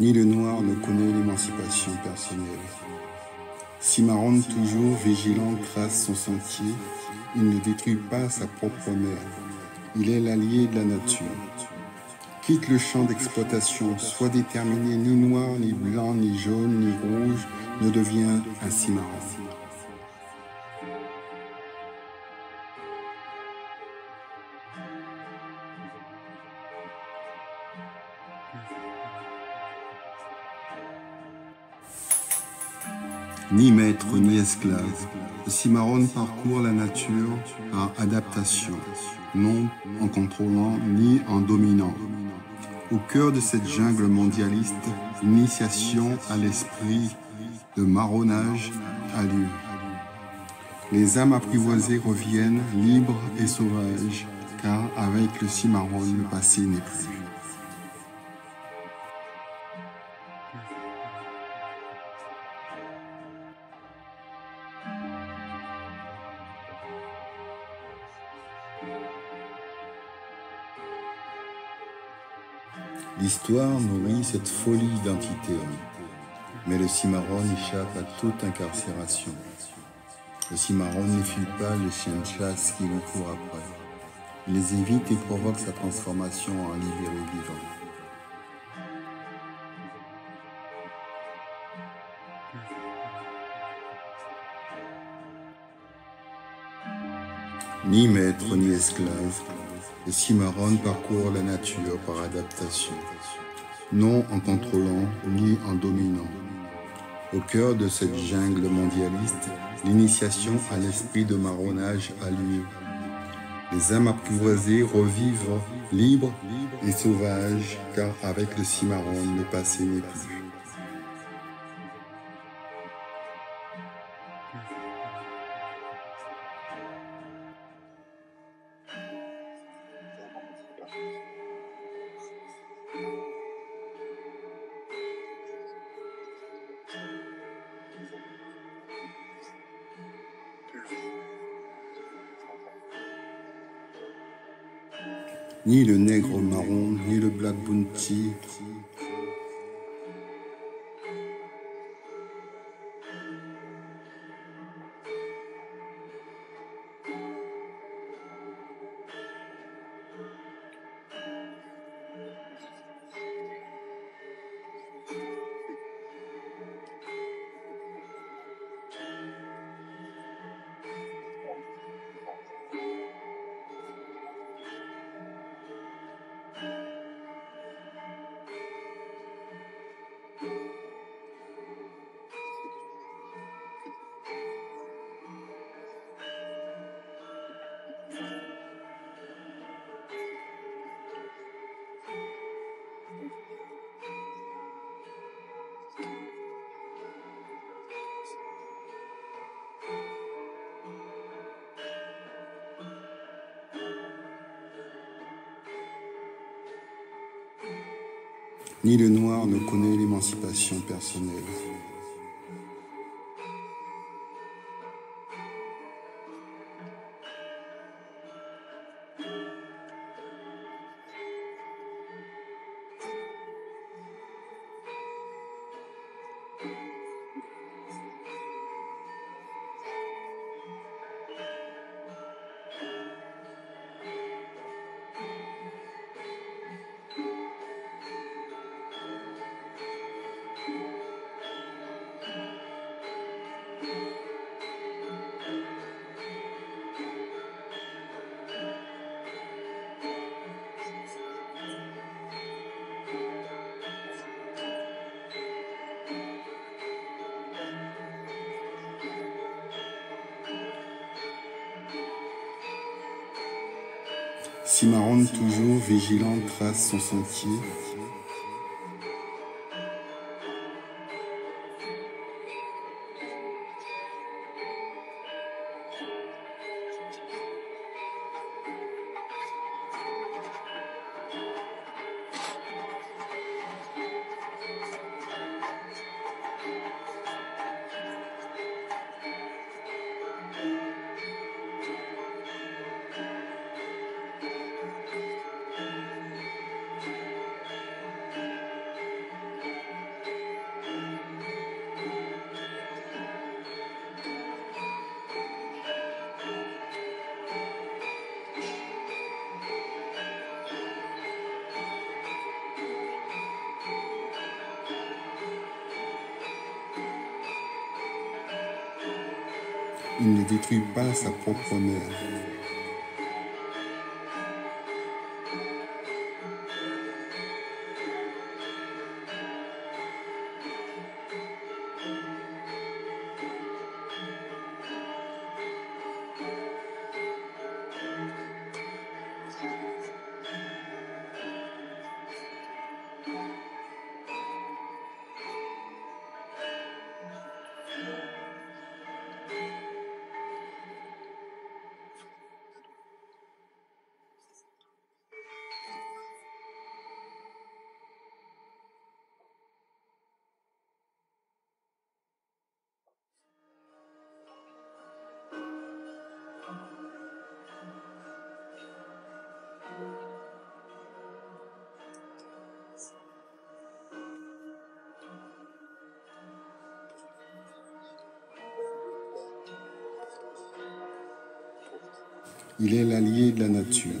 Ni le noir ne connaît l'émancipation personnelle. Cimarron, toujours vigilant, trace son sentier. Il ne détruit pas sa propre mère. Il est l'allié de la nature. Quitte le champ d'exploitation, soit déterminé ni noir, ni blanc, ni jaune, ni rouge, ne devient un cimarron. Ni maître ni esclave, le cimarron parcourt la nature par adaptation, non en contrôlant ni en dominant. Au cœur de cette jungle mondialiste, l'initiation à l'esprit de marronnage a lieu. Les âmes apprivoisées reviennent libres et sauvages, car avec le cimarron, le passé n'est plus. L'histoire nourrit cette folie d'identité, mais le cimarron échappe à toute incarcération. Le cimarron ne fuit pas les chiens de chasse qui lui courent après. Il les évite et provoque sa transformation en libéré vivant. Ni maître ni esclave, le cimarron parcourt la nature par adaptation, non en contrôlant ni en dominant. Au cœur de cette jungle mondialiste, l'initiation à l'esprit de marronnage a lieu. Les âmes apprivoisées revivent libres et sauvages, car avec le cimarron, le passé n'est plus. Ni le nègre marron, ni le black bounty, Ni le noir ne connaît l'émancipation personnelle. Cimarron, toujours vigilant, trace son sentier. Il ne détruit pas sa propre mère. Il est l'allié de la nature.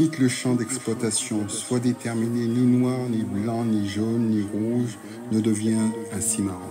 Quitte le champ d'exploitation, soit déterminé ni noir, ni blanc, ni jaune, ni rouge, ne devient un cimarron.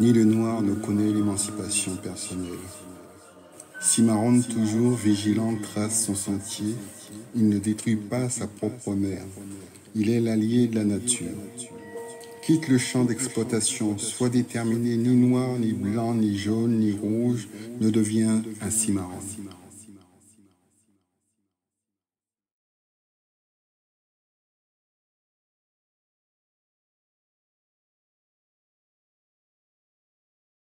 Ni le noir ne connaît l'émancipation personnelle. Cimarron, toujours vigilant, trace son sentier. Il ne détruit pas sa propre mère. Il est l'allié de la nature. Quitte le champ d'exploitation, soit déterminé ni noir, ni blanc, ni jaune, ni rouge, ne devient un cimarron.